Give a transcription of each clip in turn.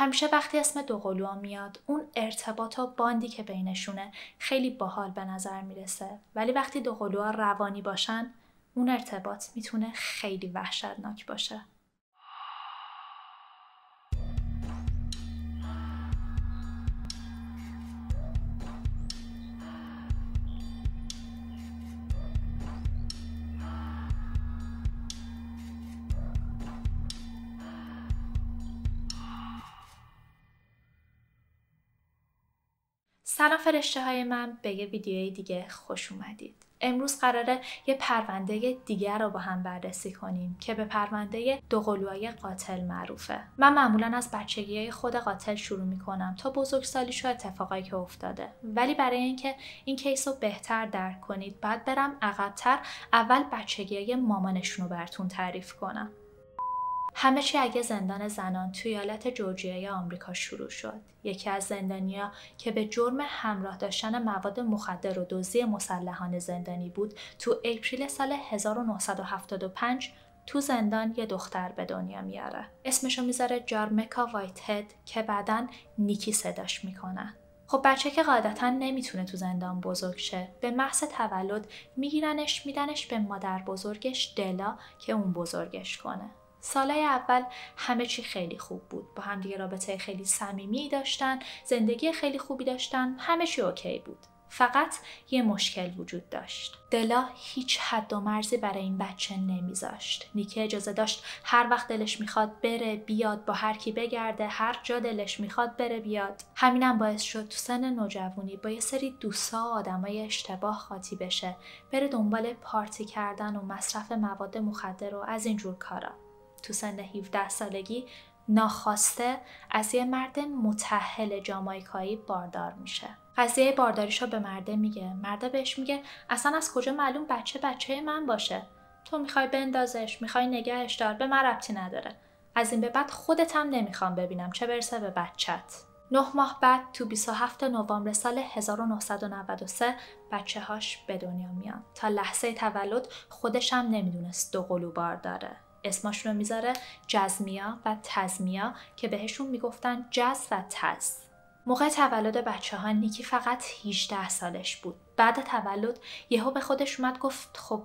همیشه وقتی اسم دوقلوها میاد اون ارتباط و باندی که بینشونه خیلی باحال به نظر می‌رسه. ولی وقتی دوقلوها روانی باشن اون ارتباط می‌تونه خیلی وحشتناک باشه. سلام فرشته های من به یه ویدیوی دیگه خوش اومدید. امروز قراره یه پرونده دیگر رو با هم بررسی کنیم که به پرونده دوقلوهای قاتل معروفه. من معمولا از بچگی خود قاتل شروع می‌کنم تا بزرگسالیش و اتفاقایی که افتاده. ولی برای اینکه این کیس رو بهتر درک کنید بعد برم عقبتر اول بچگی مامانشون رو براتون تعریف کنم. همه چی اگه زندان زنان توی ایالت جورجیای آمریکا شروع شد. یکی از زندانیا که به جرم همراه داشتن مواد مخدر و دزدی مسلحانه زندانی بود، تو اپریل سال 1975 تو زندان یه دختر به دنیا میاره. اسمشو می‌ذاره جارمکا وایت هد که بعدا نیکی صداش می‌کنن. خب بچه که قاعدتا نمی‌تونه تو زندان بزرگ شه به محض تولد میگیرنش میدنش به مادر بزرگش دلا که اون بزرگش کنه سالهای اول همه چی خیلی خوب بود. با هم دیگه رابطه خیلی صمیمی داشتن زندگی خیلی خوبی داشتن همه چی اوکی بود. فقط یه مشکل وجود داشت. دلا هیچ حد و مرزی برای این بچه نمیذاشت. نیکه اجازه داشت هر وقت دلش می‌خواد بره بیاد با هر کی بگرده هر جا دلش می‌خواد بره بیاد. همینم باعث شد تو سن نوجوانی با یه سری دوستا و آدمای اشتباه خاطی بشه. بره دنبال پارتی کردن و مصرف مواد مخدر و از اینجور کارا. تو سن 17 سالگی ناخواسته از یه مرد متحل جامایکایی باردار میشه. قضیه بارداریشو به مرده میگه. مرده بهش میگه اصلا از کجا معلوم بچه بچه من باشه؟ تو می‌خوای بندازش، می‌خوای نگهش دار، به من ربطی نداره. از این به بعد خودت هم نمی‌خوام ببینم چه برسه به بچت. نه ماه بعد تو 27 نوامبر سال 1993 بچه هاش به دنیا میان. تا لحظه تولد خودش هم نمی‌دونست دو قلوبار داره. اسماشون رو می‌ذاره جزمیا و تزمیا که بهشون می‌گفتن جز و تز. موقع تولد بچه ها نیکی فقط 18 سالش بود. بعد تولد یهو به خودش اومد گفت خب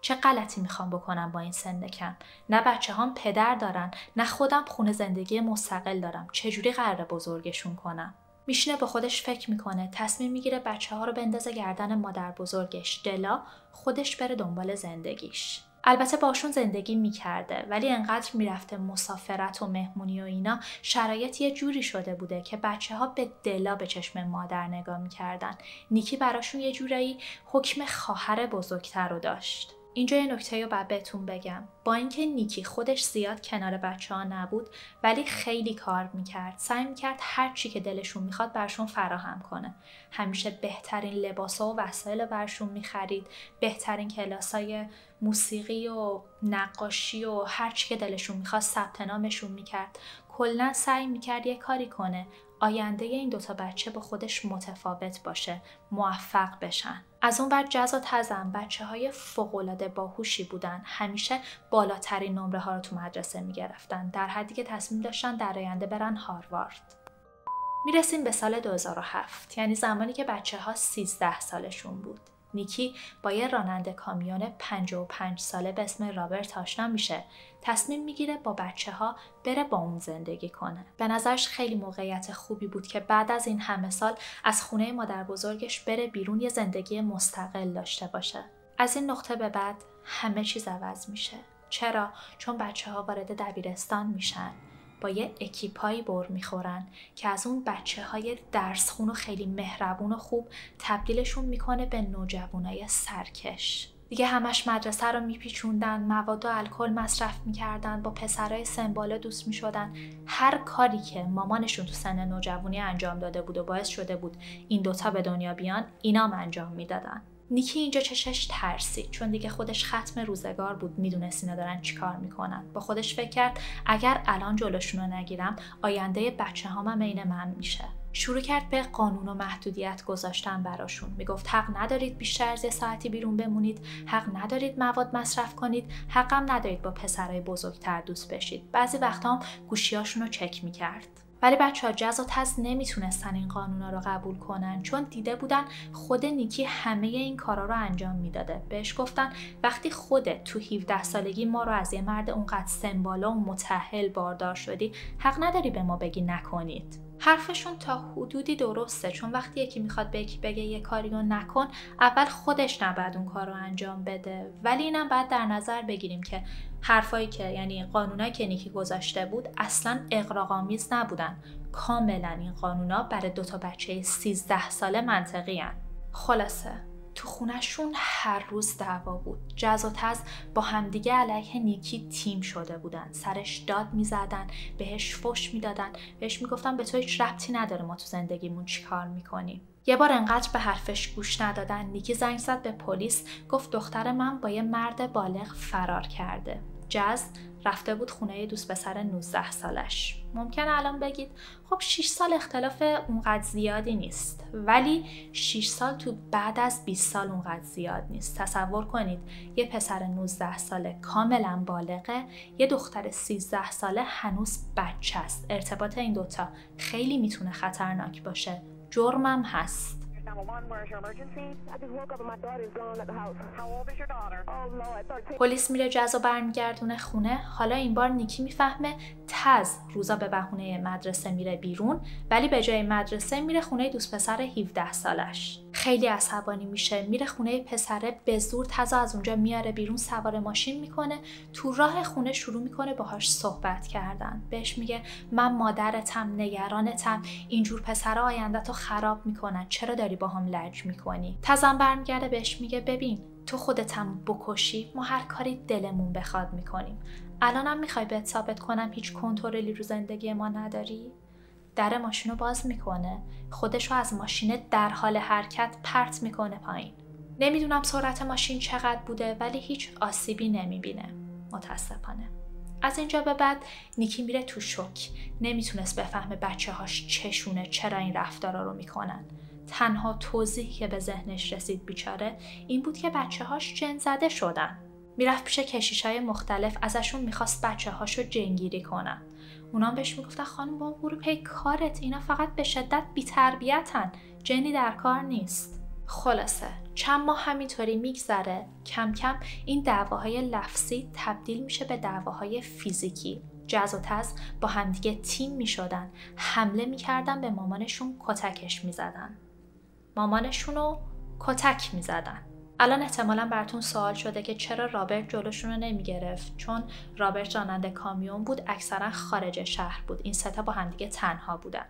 چه غلطی می‌خوام بکنم با این سن کم نه بچه هم پدر دارن نه خودم خونه زندگی مستقل دارم. چجوری قرار بزرگشون کنم؟ میشینه به خودش فکر می‌کنه. تصمیم می‌گیره بچه ها رو بندازه گردن مادر بزرگش. دلا خودش بره دنبال زندگیش. البته باشون زندگی می‌کرده ولی انقدر می‌رفته مسافرت و مهمونی و اینا شرایط یه جوری شده بوده که بچه ها به دلا به چشم مادر نگاه می‌کردن. نیکی براشون یه جورایی حکم خواهر بزرگتر رو داشت. اینجا یه نکته رو باید بهتون بگم. با اینکه نیکی خودش زیاد کنار بچه ها نبود ولی خیلی کار می‌کرد. سعی می‌کرد هر چی که دلشون می‌خواد برشون فراهم کنه. همیشه بهترین لباس و وسایل برشون می‌خرید بهترین کلاس های موسیقی و نقاشی و هر چی که دلشون می‌خواست ثبت نامشون می‌کرد. کلا سعی می‌کرد یه کاری کنه. آینده این دوتا بچه با خودش متفاوت باشه موفق بشن. از اون بعد جز و تزم بچه های فوقلاده باهوشی بودن. همیشه بالاترین نمره ها رو تو مدرسه می‌گرفتن. در حدی که تصمیم داشتن در آینده برن هاروارد. می‌رسیم به سال 2007 یعنی زمانی که بچه ها 13 سالشون بود. نیکی با یه راننده کامیون 55 ساله به اسم رابرت آشنا میشه. تصمیم می‌گیره با بچه ها بره با اون زندگی کنه. به نظرش خیلی موقعیت خوبی بود که بعد از این همه سال از خونه مادر بزرگش بره بیرون یه زندگی مستقل داشته باشه. از این نقطه به بعد همه چیز عوض میشه. چرا؟ چون بچه ها وارد دبیرستان میشن. با یه اکیپایی بر می‌خورن که از اون بچه های درسخون و خیلی مهربون و خوب تبدیلشون می‌کنه به نوجوانای سرکش. دیگه همش مدرسه رو میپیچوندن مواد و الکل مصرف می‌کردن با پسرای سمباله دوست می‌شدن. هر کاری که مامانشون تو سن نوجوانی انجام داده بود و باعث شده بود این دوتا به دنیا بیان اینام انجام می‌دادن. نیکی اینجا چشش ترسید چون دیگه خودش ختم روزگار بود می‌دونست اینا دارن چیکار می‌کنن. با خودش فکر کرد اگر الان جلوشون رو نگیرم آینده بچه هامم عین من میشه. شروع کرد به قانون و محدودیت گذاشتن براشون. می‌گفت حق ندارید بیشتر از یه ساعتی بیرون بمونید. حق ندارید مواد مصرف کنید. حقم ندارید با پسرای بزرگتر دوست بشید. بعضی وقتا هم گوشیاشون رو چک می‌کرد. ولی بچه ها جز و تز نمی‌تونستن این قانونا رو قبول کنن چون دیده بودن خود نیکی همه این کارا رو انجام می‌داده. بهش گفتن وقتی خودت تو 17 سالگی ما رو از یه مرد اونقدر سمبالا و متحل باردار شدی حق نداری به ما بگی نکنید. حرفشون تا حدودی درسته. چون وقتی یکی می‌خواد به یکی بگه یه کاری رو نکن اول خودش نباید اون کار رو انجام بده. ولی اینم باید در نظر بگیریم که حرفایی که یعنی قانونایی که نیکی گذاشته بود اصلا اقراقامیز نبودن. کاملا این قانونا برای دوتا بچه 13 ساله منطقی هن. خلاصه. تو خونشون هر روز دعوا بود. جز و تز با همدیگه علیه نیکی تیم شده بودن. سرش داد می‌زدن بهش فش می‌دادن. بهش می‌گفتن به تو هیچ ربطی نداره ما تو زندگیمون چیکار می‌کنیم. یه بار انقدر به حرفش گوش ندادن. نیکی زنگ زد به پلیس. گفت دختر من با یه مرد بالغ فرار کرده. جز رفته بود خونه دوست پسر 19 سالش. ممکنه الان بگید خب 6 سال اختلاف اونقدر زیادی نیست. ولی 6 سال تو بعد از 20 سال اونقدر زیاد نیست. تصور کنید یه پسر 19 ساله کاملا بالغه یه دختر 13 ساله هنوز بچه است. ارتباط این دوتا خیلی می‌تونه خطرناک باشه. جرمم هست. پلیس میره جز و برمیگردونه خونه. حالا این بار نیکی می‌فهمه. تز روزا به بهونه مدرسه میره بیرون ولی به جای مدرسه میره خونه دوست پسر 17 سالش. خیلی عصبانی میشه. میره خونه پسره به زور تزا از اونجا میاره بیرون سوار ماشین می‌کنه. تو راه خونه شروع می‌کنه باهاش صحبت کردن. بهش میگه من مادرتم نگرانتم. اینجور پسر آینده تو خراب می‌کنن. چرا داری با هم لج می‌کنی؟ تزم برمیگرده بهش میگه ببین تو خودتم بکشی ما هر کاری دلمون بخواد می‌کنیم. الانم می‌خوای بهت ثابت کنم هیچ کنترلی رو زندگی ما نداری؟ در ماشین رو باز می‌کنه. خودش رو از ماشین در حال حرکت پرت می‌کنه پایین. نمی‌دونم سرعت ماشین چقدر بوده ولی هیچ آسیبی نمی‌بینه. متاسفانه. از اینجا به بعد نیکی میره تو شک نمی‌تونست بفهمه بچه هاش چشونه چرا این رفتارا رو می‌کنن. تنها توضیح که به ذهنش رسید بیچاره این بود که بچه هاش جن زده شدن. می‌رفت پیش کشیش های مختلف ازشون می‌خواست بچه هاشو جنگیری کنن. اونا بهش می‌گفتن خانم با برو پی کارت اینا فقط به شدت بیتربیتن. جنی در کار نیست. خلاصه چند ماه همینطوری میگذره. کم کم این دعواهای لفظی تبدیل میشه به دعواهای فیزیکی. جز و تز با همدیگه تیم می‌شدن. حمله می‌کردن به مامانشون کتکش می‌زدن. مامانشون رو کتک می‌زدن. الان احتمالا براتون سوال شده که چرا رابرت جلوشون رو نمی‌گرفت؟ چون رابرت راننده کامیون بود اکثرا خارج شهر بود. این ستا با همدیگه تنها بودن.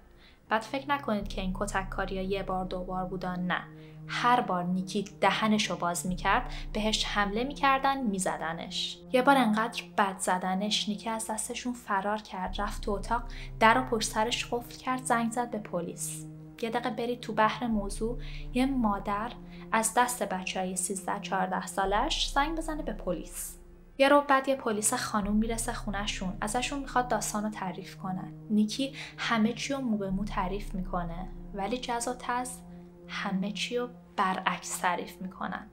بعد فکر نکنید که این کتک کاری یه بار دو بار بودن نه. هر بار نیکی دهنش رو باز می‌کرد بهش حمله می‌کردن میزدنش. یه بار انقدر بد زدنش نیکی از دستشون فرار کرد رفت تو اتاق در و پشت سرش قفل کرد زنگ زد به پلیس. یه دقیقه برید تو بحر موضوع. یه مادر از دست بچه های 13 14 سالش زنگ بزنه به پلیس. یه رو بعد یه پلیس خانوم می‌رسه خونهشون ازشون می‌خواد داستان رو تعریف کنن نیکی همه چی رو مو به مو تعریف می‌کنه ولی جزا تز همه چی رو برعکس تعریف می‌کنن.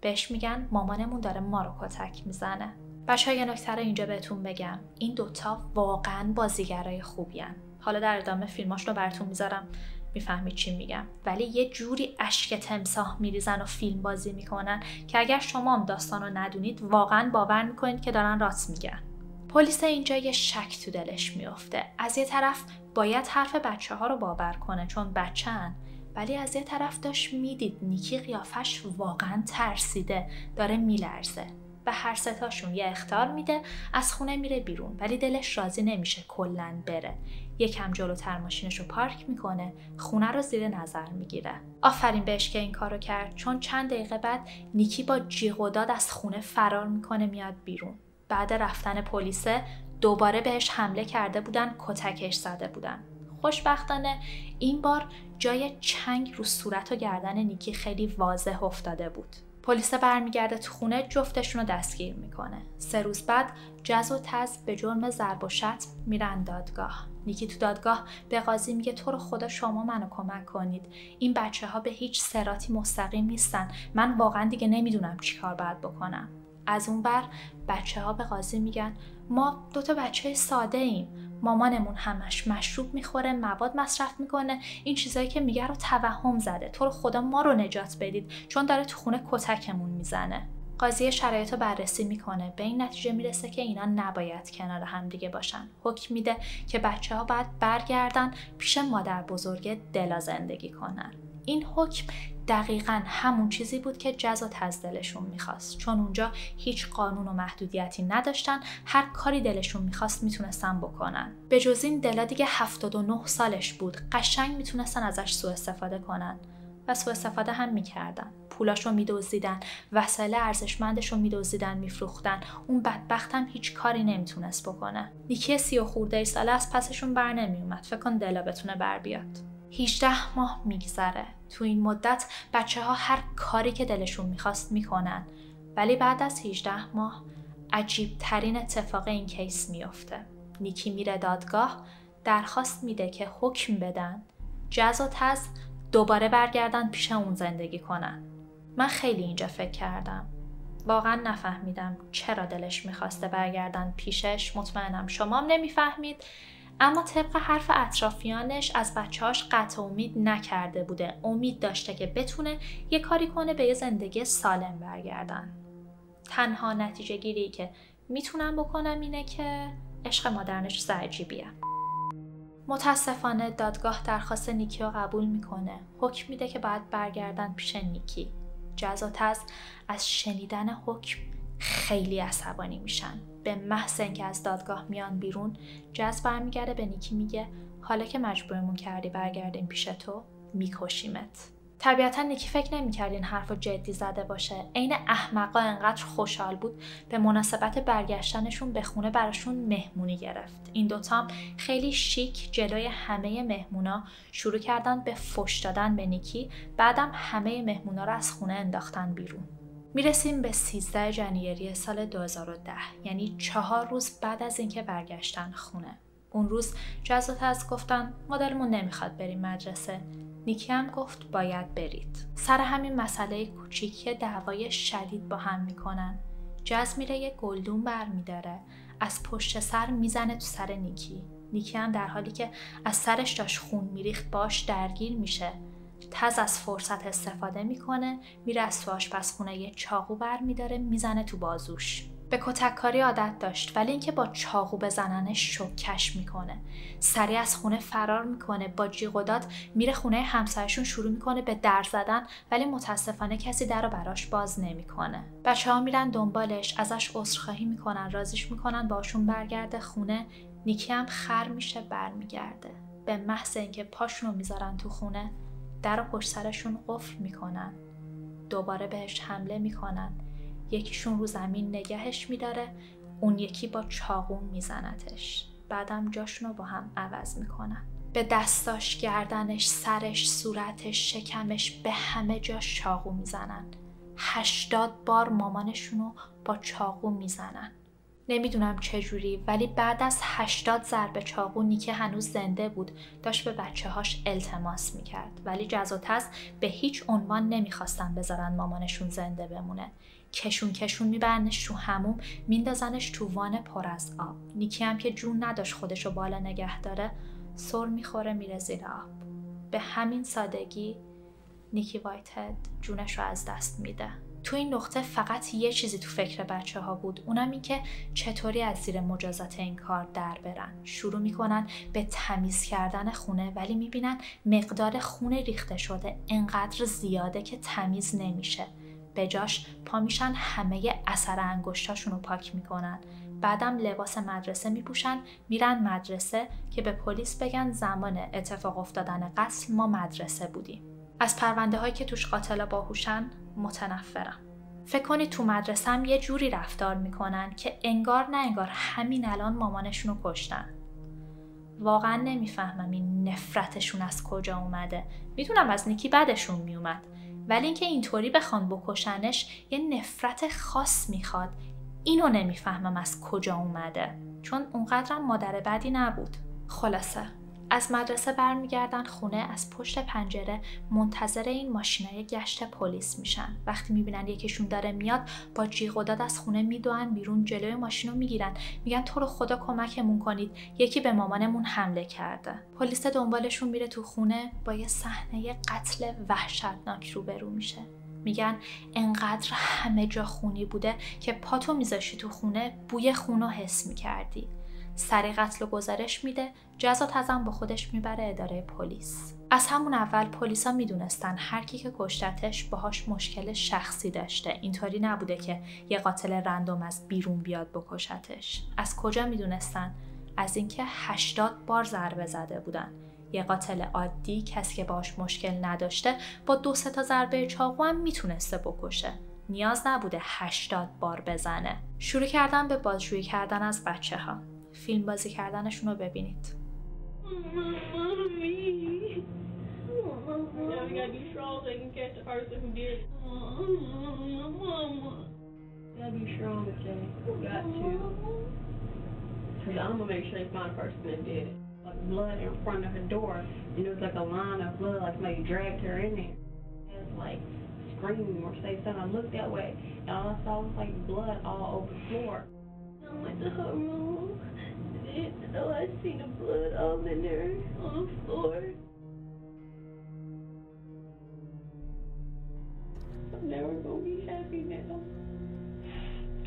بهش میگن مامانمون داره ما رو کتک می‌زنه. بچه یه نکته رو اینجا بهتون بگم. این دوتا واقعا بازیگرای خوبی حالا در ادامه فیلماش رو براتون می‌ذارم. می‌فهمید چی میگم. ولی یه جوری اشک تمساح میریزن و فیلم بازی می‌کنن که اگر شما هم داستان رو ندونید واقعا باور می‌کنید که دارن راست میگن. پلیس اینجا یه شک تو دلش میافته. از یه طرف باید حرف بچه ها رو باور کنه چون بچهن ولی از یه طرف داشت می‌دید نیکی قیافش واقعا ترسیده داره میلرزه. و هر ستاشون یه اختار میده از خونه میره بیرون. ولی دلش راضی نمیشه کلا بره. یکم جلوتر ماشینش رو پارک می‌کنه خونه رو زیر نظر می‌گیره. آفرین بهش که این کارو کرد. چون چند دقیقه بعد نیکی با جیغ داد از خونه فرار می‌کنه میاد بیرون. بعد رفتن پلیسه دوباره بهش حمله کرده بودن کتکش زده بودن. خوشبختانه این بار جای چنگ رو صورت و گردن نیکی خیلی واضح افتاده بود. پلیس برمیگرده تو خونه جفتشون رو دستگیر می‌کنه. سه روز بعد جز و تز به جرم ضرب و شتم میرن دادگاه. نیکی تو دادگاه به قاضی میگه تو رو خدا شما منو کمک کنید. این بچه ها به هیچ سراتی مستقیم نیستن. من واقعا دیگه نمی‌دونم چیکار باید بکنم. از اون بر بچه ها به قاضی میگن ما دوتا بچه ساده ایم. مامانمون همش مشروب می‌خوره مواد مصرف می‌کنه. این چیزایی که میگه رو توهم زده. تو رو خدا ما رو نجات بدید. چون داره تو خونه کتکمون می‌زنه. قاضی شرایط رو بررسی می‌کنه. به این نتیجه می‌رسه که اینا نباید کنار هم دیگه باشن. حکم میده که بچه ها باید برگردن پیش مادر بزرگ دلا زندگی کنن. این حکم دقیقا همون چیزی بود که جزات از دلشون می‌خواست. چون اونجا هیچ قانون و محدودیتی نداشتن هر کاری دلشون می‌خواست می‌تونستن بکنن. به جز این دلا دیگه 79 سالش بود. قشنگ می‌تونستن ازش سوء استفاده کنن. و سوء استفاده هم می‌کردن. پولاشو میدزدیدن وسایل ارزشمندش رو میدزدیدن میفروختن. اون بدبخت هم هیچ کاری نمی‌تونست بکنه. نیکی سی و خورده ساله از پسشون بر نمیومد فکر کن دلا بتونه بر بیاد. 18 ماه میگذره. تو این مدت بچه ها هر کاری که دلشون می‌خواست می‌کنن. ولی بعد از 18 ماه عجیب ترین اتفاق این کیس میافته. نیکی میره دادگاه درخواست میده که حکم بدن. جز و تز دوباره برگردن پیش اون زندگی کنن. من خیلی اینجا فکر کردم. واقعا نفهمیدم چرا دلش می‌خواسته برگردن پیشش. مطمئنم شمام نمی‌فهمید. اما طبق حرف اطرافیانش از بچهاش قطع امید نکرده بوده. امید داشته که بتونه یه کاری کنه به یه زندگی سالم برگردن. تنها نتیجه گیری که می‌تونم بکنم اینه که عشق مادرنش زعجیبیه. متاسفانه دادگاه درخواست نیکی رو قبول می‌کنه. حکم میده که باید برگردن پیش نیکی. جزاتز از شنیدن حکم خیلی عصبانی میشن. به محض اینکه از دادگاه میان بیرون جز برمیگرده به نیکی میگه حالا که مجبورمون کردی برگردیم پیش تو میکشیمت. طبیعتا نیکی فکر نمی‌کرد این حرف جدی زده باشه. عین احمقا انقدر خوشحال بود به مناسبت برگشتنشون به خونه براشون مهمونی گرفت. این دوتا خیلی شیک جلوی همه مهمونا شروع کردن به فش دادن به نیکی بعدم همه مهمونا رو از خونه انداختن بیرون. می‌رسیم به 13 ژانویه سال 2010 یعنی چهار روز بعد از اینکه برگشتن خونه. اون روز جزات از گفتن مادرمون نمی‌خواد بریم مدرسه. نیکی هم گفت باید برید. سر همین مسئله کوچیکی دعوای شدید با هم می‌کنن. جز میره یه گلدون برمیداره. از پشت سر می‌زنه تو سر نیکی. نیکی هم در حالی که از سرش داشت خون میریخت باش درگیر میشه. تز از فرصت استفاده می‌کنه میره از تو آشپزخونه یه چاقو برمیداره می‌زنه تو بازوش. به کتککاری عادت داشت ولی اینکه با چاقو بزننش شوکش می‌کنه. سریع از خونه فرار می‌کنه با جیغ و داد میره خونه همسایشون شروع می‌کنه به در زدن ولی متاسفانه کسی در رو براش باز نمی‌کنه. بچه ها میرن دنبالش ازش عذرخواهی می‌کنن رازیش می‌کنن باشون برگرده خونه نیکی هم خر میشه برمیگرده. به محض اینکه پاشونو می‌ذارن تو خونه در پشت سرشون قفل می‌کنن. دوباره بهش حمله می‌کنن. یکیشون رو زمین نگهش میداره اون یکی با چاقو میزنتش. بعدم جاشون رو با هم عوض می‌کنن. به دستاش گردنش سرش صورتش شکمش به همه جاش چاقو می‌زنن. هشتاد بار مامانشون رو با چاقو می‌زنن. نمی‌دونم چجوری ولی بعد از 80 ضربه چاقو نیکه هنوز زنده بود داشت به بچه هاش التماس می‌کرد. ولی جزوتز به هیچ عنوان نمی‌خواستن بذارن مامانشون زنده بمونه. کشون کشون میبرنش تو هموم میندازنش تو وان پر از آب. نیکی هم که جون نداشت خودشو بالا نگه داره سر می‌خوره میره زیر آب. به همین سادگی نیکی وایت هد جونش رو از دست میده. تو این نقطه فقط یه چیزی تو فکر بچه ها بود. اونم این که چطوری از زیر مجازات این کار در برن. شروع می‌کنن به تمیز کردن خونه ولی می‌بینن مقدار خون ریخته شده انقدر زیاده که تمیز نمیشه. به جاش پا میشن همه اثر انگشتاشون رو پاک می‌کنن. بعدم لباس مدرسه میپوشن میرن مدرسه که به پلیس بگن زمان اتفاق افتادن قتل ما مدرسه بودیم. از پرونده هایی که توش قاتلا باهوشن متنفرم. فکر کنید تو مدرسه هم یه جوری رفتار می‌کنن که انگار نه انگار همین الان مامانشون کشتن. واقعا نمی‌فهمم این نفرتشون از کجا اومده. می‌دونم از نیکی بدشون میومد ولی اینکه اینطوری بخوان بکشنش یه نفرت خاص می‌خواد. اینو نمی‌فهمم از کجا اومده. چون اونقدرم مادر بدی نبود. خلاصه. از مدرسه برمیگردن خونه از پشت پنجره منتظر این ماشینای گشت پلیس میشن. وقتی می‌بینن یکیشون داره میاد با جیغ و داد از خونه میدوئن بیرون جلوی ماشین رو می‌گیرن. میگن تو رو خدا کمکمون کنید. یکی به مامانمون حمله کرده. پلیس دنبالشون میره تو خونه با یه صحنه قتل وحشتناک روبرو میشه. میگن انقدر همه جا خونی بوده که پاتو میذاشی تو خونه بوی خون رو حس می‌کردی. سری قتل و گزارش میده جزا تزم با خودش می‌بره اداره پلیس. از همون اول پلیسا می‌دونستن هر کی که کشتتش باهاش مشکل شخصی داشته. اینطوری نبوده که یه قاتل رندوم از بیرون بیاد بکشتش. از کجا می‌دونستن؟ از اینکه 80 بار ضربه زده بودن. یه قاتل عادی کسی که باش مشکل نداشته با دو سه تا ضربه چاقو هم می‌تونسته بکشه. نیاز نبوده 80 بار بزنه. شروع کردن به بازجویی کردن از بچه ها فیلم بازی کردنشون رو ببینید like blood in front of her door, and it was like a line of blood, like somebody dragged her in there. It was like scream or say something. I looked that way, and all I saw was like blood all over the floor. I went to her room, And oh, I seen the blood all in there on the floor. I'm never gonna be happy now.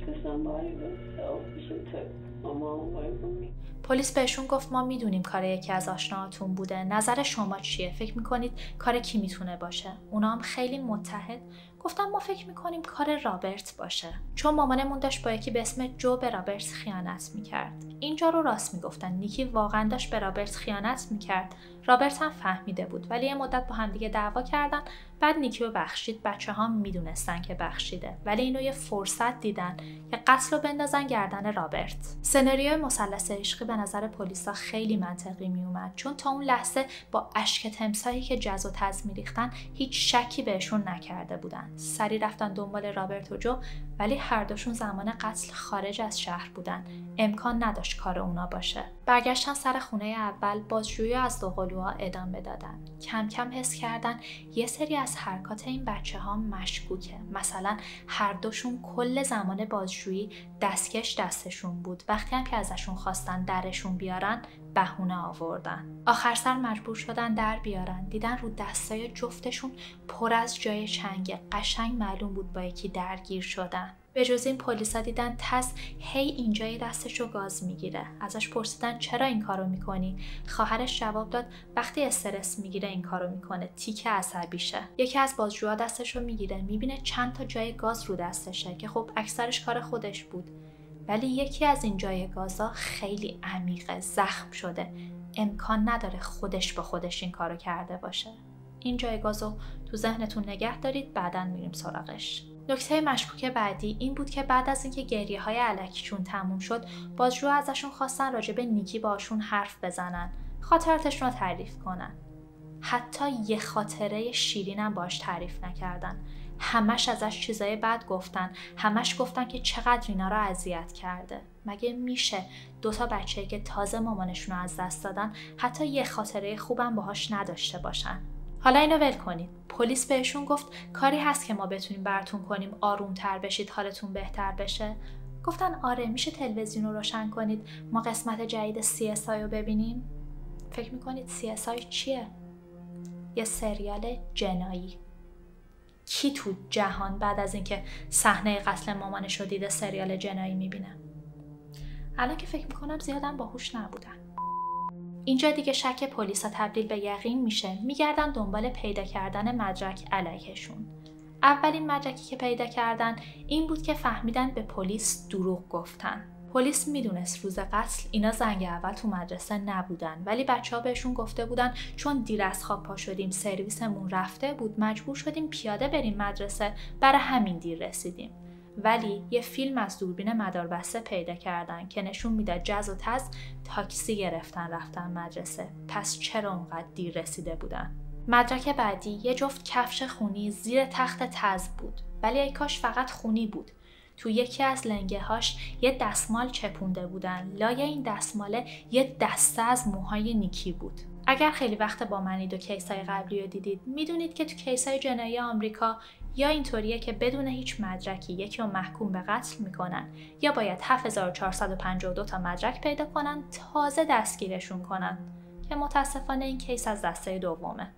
Cause somebody was selfish and took my mom away from me. پلیس بهشون گفت ما می‌دونیم کار یکی از آشناهاتون بوده نظر شما چیه فکر می‌کنید کار کی می‌تونه باشه اونا هم خیلی متحد گفتم ما فکر می‌کنیم کار رابرت باشه. چون مامانمون داشت با یکی به اسم جو به رابرت خیانت می‌کرد. اینجا رو راست می‌گفتن. نیکی واقعا داشت به رابرت خیانت می‌کرد. رابرت هم فهمیده بود. ولی یه مدت با همدیگه دعوا کردن. بعد نیکی رو بخشید بچه ها می‌دونستن که بخشیده ولی اینو یه فرصت دیدن که قتل رو بندازن گردن رابرت. سناریوی مثلث عشقی به نظر پلیسا خیلی منطقی میومد چون تا اون لحظه با اشک تمسایی که جز و تز میریختن هیچ شکی بهشون نکرده بودن. سری رفتن دنبال رابرت و جو ولی هر دوشون زمان قتل خارج از شهر بودن. امکان نداشت کار اونا باشه. برگشتن سر خونه اول بازجویی از دوقلوها ادامه دادن. کم کم حس کردن یه سری از حرکات این بچه ها مشکوکه. مثلا هر دوشون کل زمان بازجویی دستکش دستشون بود. وقتی هم که ازشون خواستن درشون بیارن بهونه آوردن. آخر سر مجبور شدن در بیارن. دیدن رو دستای جفتشون پر از جای چنگه قشنگ معلوم بود با یکی درگیر شدن. به جز این پلیسا دیدن تس هی اینجای دستش رو گاز می‌گیره. ازش پرسیدن چرا این کارو می‌کنی؟ خواهرش جواب داد وقتی استرس می‌گیره این کارو می‌کنه تیکه عصبیشه یکی از بازجوها دستش رو می‌گیره می‌بینه چند تا جای گاز رو دستشه که خب اکثرش کار خودش بود. ولی یکی از این جای گازا خیلی عمیقه زخم شده. امکان نداره خودش به خودش این کارو کرده باشه. این جای گازو تو ذهنتون نگه دارید بعدا میریم سراغش. نکته مشکوک بعدی این بود که بعد از اینکه گریه های علکیشون تموم شد بازجو ازشون خواستن راجب نیکی باشون حرف بزنن خاطراتشون رو تعریف کنن. حتی یه خاطره شیرینم باش تعریف نکردن. همش ازش چیزای بد گفتن همش گفتن که چقدر اینا رو اذیت کرده. مگه میشه دوتا بچه که تازه مامانشون رو از دست دادن حتی یه خاطره خوبم باهاش نداشته باشن؟ حالا اینو ول کنید پلیس بهشون گفت کاری هست که ما بتونیم براتون کنیم آروم تر بشید حالتون بهتر بشه. گفتن آره میشه تلویزیون رو روشن کنید. ما قسمت جدید CSI رو ببینیم. فکر می‌کنید CSI چیه؟ یه سریال جنایی. کی تو جهان بعد از اینکه صحنه قتل مامانش رو دیده سریال جنایی می‌بینه؟ الان که فکر می‌کنم زیادم باهوش نبودن. اینجا دیگه شک پلیسا تبدیل به یقین میشه. میگردن دنبال پیدا کردن مدرک علیهشون. اولین مدرکی که پیدا کردن این بود که فهمیدن به پلیس دروغ گفتن. پلیس می‌دونست روز قتل اینا زنگ اول تو مدرسه نبودن ولی بچه ها بهشون گفته بودن چون دیر از خواب پا شدیم سرویسمون رفته بود مجبور شدیم پیاده بریم مدرسه برای همین دیر رسیدیم. ولی یه فیلم از دوربین مداربسته پیدا کردن که نشون می‌داد جز و تز تاکسی گرفتن رفتن مدرسه. پس چرا اونقدر دیر رسیده بودن؟ مدرک بعدی یه جفت کفش خونی زیر تخت تز بود. ولی ای کاش فقط خونی بود. تو یکی از لنگه هاش یه دستمال چپونده بودن. لای این دستماله یه دسته از موهای نیکی بود. اگر خیلی وقت با منید و کیس های قبلی رو دیدید می‌دونید که تو کیس های جنایی آمریکا یا اینطوریه که بدون هیچ مدرکی یکی رو محکوم به قتل می‌کنن یا باید 7452 تا مدرک پیدا کنن تازه دستگیرشون کنن که متاسفانه این کیس از دسته دومه.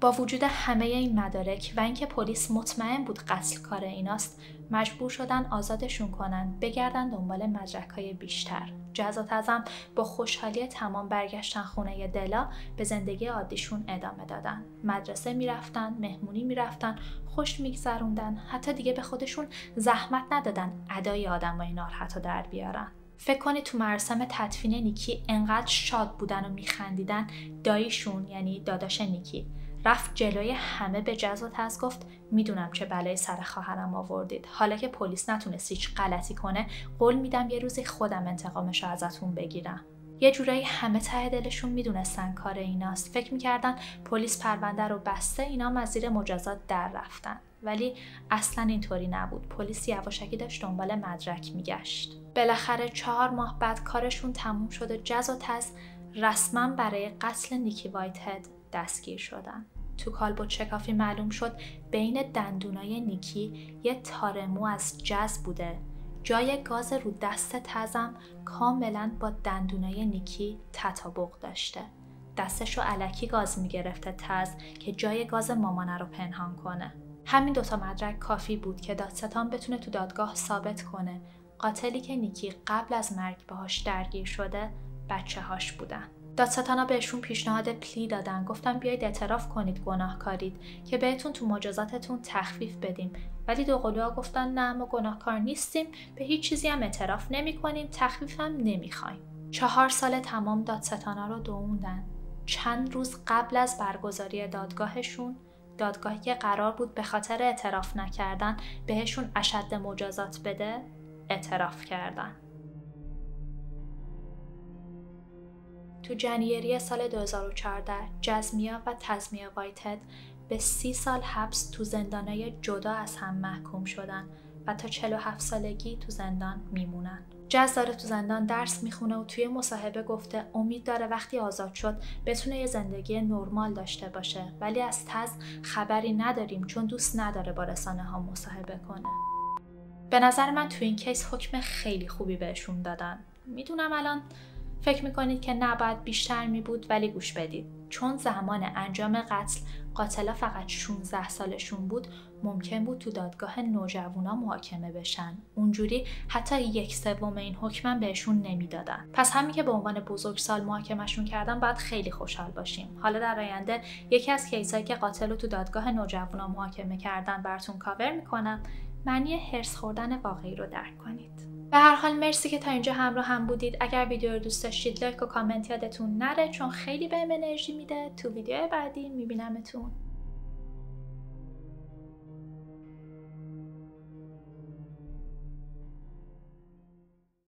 با وجود همه این مدارک و اینکه پلیس مطمئن بود قتل کار ایناست مجبور شدن آزادشون کنن بگردن دنبال مدرک های بیشتر. جز و تزم با خوشحالی تمام برگشتن خونه دلا به زندگی عادیشون ادامه دادن. مدرسه می‌رفتن مهمونی می‌رفتن خوش میگذروندن حتی دیگه به خودشون زحمت ندادن ادای آدمای ناراحت در بیارن. فکر کنید تو مراسم تدفین نیکی انقدر شاد بودن و میخندیدن داییشون یعنی داداش نیکی. رفت جلوی همه به جز و تز گفت می‌دونم چه بلای سر خواهرم آوردید. حالا که پلیس نتونست هیچ غلطی کنه قول میدم یه روزی خودم انتقامش رو ازتون بگیرم. یه جورایی همه ته دلشون می‌دونستن کار ایناست. فکر می‌کردن پلیس پرونده رو بسته اینا مزیر مجازات در رفتن. ولی اصلا اینطوری نبود. پلیس یواشکی داشت دنبال مدرک میگشت. بالاخره چهار ماه بعد کارشون تموم شد و جز و تز رسما برای قتل نیکی وایت هد دستگیر شدن. تو کالبوت شکافی معلوم شد بین دندونای نیکی یه تارمو از جز بوده. جای گاز رو دست تزم کاملا با دندونای نیکی تطابق داشته. دستش رو علکی گاز می‌گرفته تز که جای گاز مامانه رو پنهان کنه. همین دوتا مدرک کافی بود که دادستان بتونه تو دادگاه ثابت کنه. قاتلی که نیکی قبل از مرگ باهاش درگیر شده بچه هاش بودن. دادستانا بهشون پیشنهاد پلی دادن. گفتم بیایید اعتراف کنید گناهکارید که بهتون تو مجازاتتون تخفیف بدیم. ولی دوقلوها گفتن نه ما گناهکار نیستیم. به هیچ چیزی هم اعتراف نمی کنیم تخفیف هم نمی‌خوایم. چهار سال تمام دادستانا رو دووندن. چند روز قبل از برگزاری دادگاهشون دادگاهی که قرار بود به خاطر اعتراف نکردن بهشون اشد مجازات بده اعتراف کردن. تو جنیری سال 2014 جزمیا و تزمیا وایتد به سی سال حبس تو زندانای جدا از هم محکوم شدن و تا 47 سالگی تو زندان میمونن. جز داره تو زندان درس می‌خونه و توی مصاحبه گفته امید داره وقتی آزاد شد بتونه یه زندگی نرمال داشته باشه ولی از تز خبری نداریم چون دوست نداره با رسانه ها مصاحبه کنه. به نظر من تو این کیس حکم خیلی خوبی بهشون دادن. می‌دونم الان فکر می‌کنید که نباید بیشتر می بود ولی گوش بدید. چون زمان انجام قتل قاتلا فقط 16 سالشون بود ممکن بود تو دادگاه نوجوانا محاکمه بشن. اونجوری حتی یک سوم این حکمم بهشون نمی‌دادن. پس همین که به عنوان بزرگسال محاکمهشون کردن باید خیلی خوشحال باشیم. حالا در آینده یکی از کیسایی که قاتل رو تو دادگاه نوجوانا محاکمه کردن براتون کاور می‌کنم معنی هرس خوردن واقعی رو درک کنید. به هر حال مرسی که تا اینجا همراه هم بودید. اگر ویدیو رو دوست داشتید لایک و کامنت یادتون نره چون خیلی بهم انرژی میده. تو ویدیو بعدی میبینمتون.